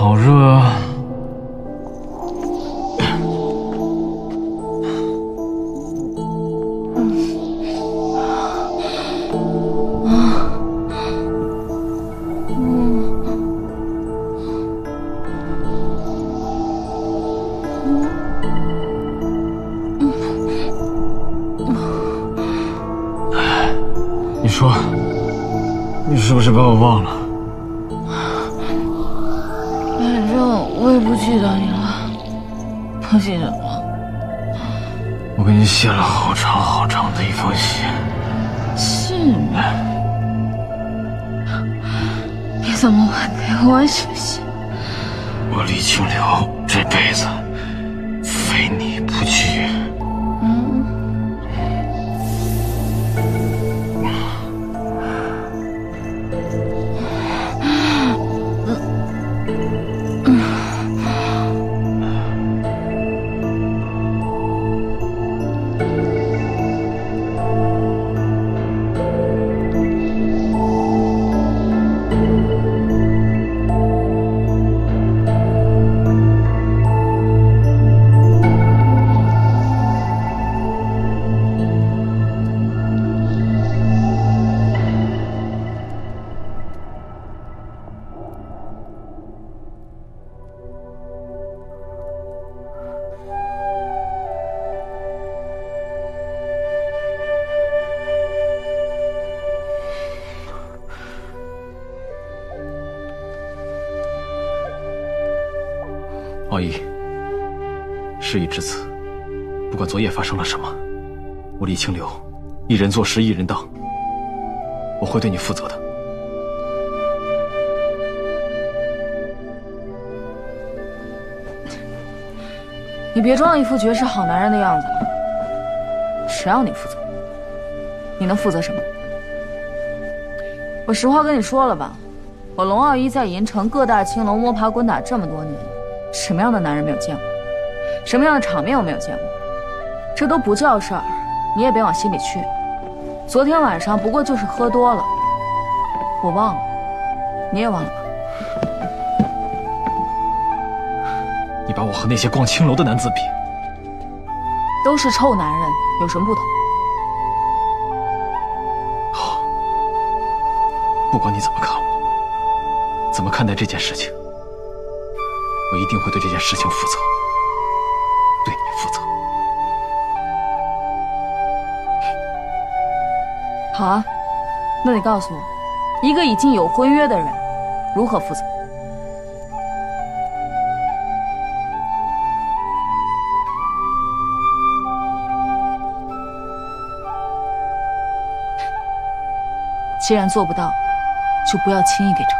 好热啊！你说，你是不是把我忘了？不记得你了，不记得了。我给你写了好长好长的一封信，信？你怎么会给我写信？我李清流这辈子非你不娶。王姨，事已至此，不管昨夜发生了什么，我李清流一人做事一人当，我会对你负责的。你别装一副绝世好男人的样子。谁要你负责？你能负责什么？我实话跟你说了吧，我龙傲一在银城各大青楼摸爬滚打这么多年，什么样的男人没有见过？什么样的场面我没有见过？这都不叫事儿，你也别往心里去。昨天晚上不过就是喝多了，我忘了，你也忘了吧？你把我和那些逛青楼的男子比，都是臭男人，有什么不同？好，不管你怎么看我，怎么看待这件事情，我一定会对这件事情负责，对你负责。好啊，那你告诉我，一个已经有婚约的人如何负责？既然做不到，就不要轻易给承